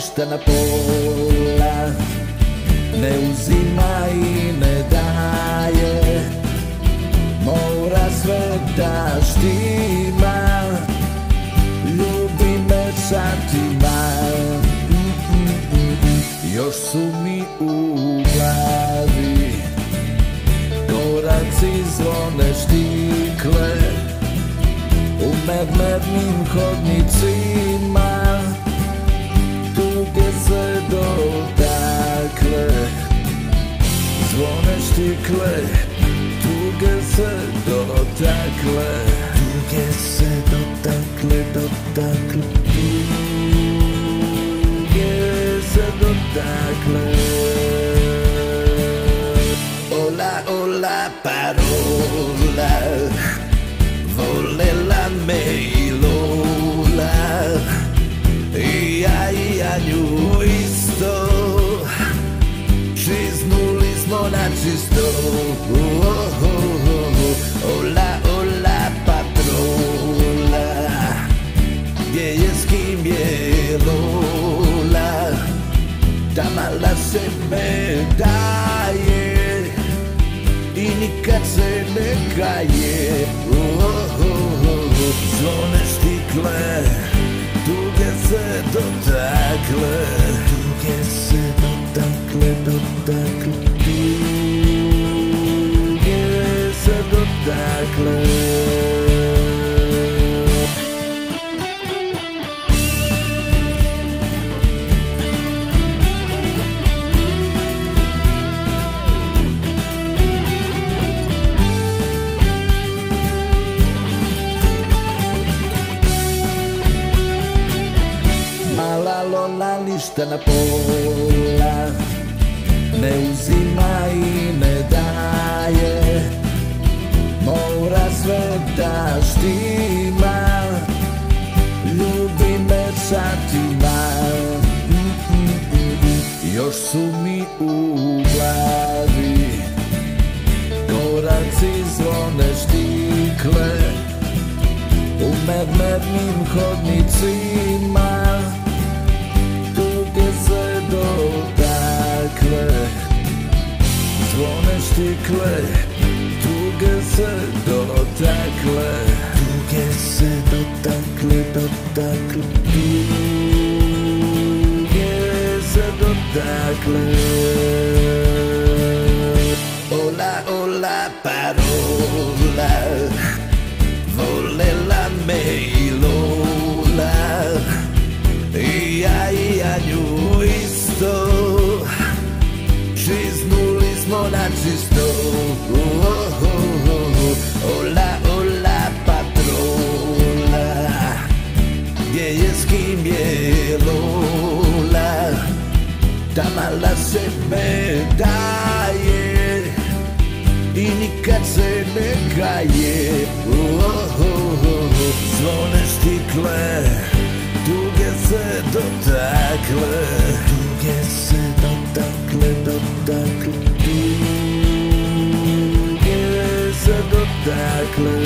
ništa na pola. Ne uzima i ne daje. Mora sve da štima. Ljubi me satima. Još su mi u glavi. Koraci zvone štikle. U mermernim hodnicima Tuge se dotakle Zvone štikle Tuge se dotakle me daje I nikad se ne kaje oh, oh, oh, oh. Zvone štikle Tuge se dotakle Tuge se dotakle, dotakle ništa na pola. Ne uzima i ne daje. Mora sve da štima. Ljubi me satima Još su mi u glavi. Koraci zvone štikle. U mermernim hodnicima Zvone štikle Tuge se dotakle. Tuge se dotakle, dotakle. Tuge se dotakle Se me daje i nikad se ne gaje. Oh, oh, oh, oh. Zvone štikle, se dotakle. Tuge se dotakle, dotakle Tuge se dotakle